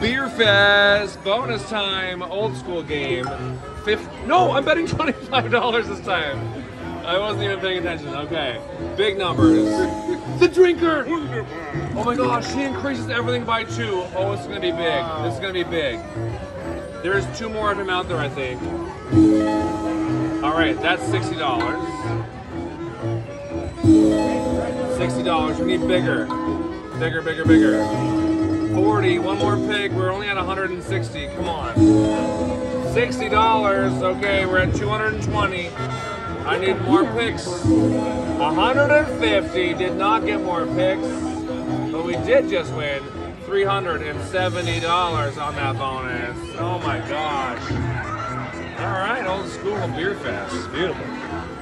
Fest bonus time, old school game. Fifth. No, I'm betting twenty-five dollars this time. I wasn't even paying attention. Okay, big numbers. the drinker. Oh my gosh, she increases everything by two. Oh, it's gonna be big. This is gonna be big. There's two more of him out there, I think. All right, that's sixty dollars. Sixty dollars. We need bigger, bigger, bigger, bigger. Forty. One more pig. We're only at 160. Come on. Sixty dollars. Okay, we're at 220. I need more picks. 150. Did not get more picks, but we did just win $370 on that bonus. Oh my gosh. All right, old school Beerfest. Beautiful.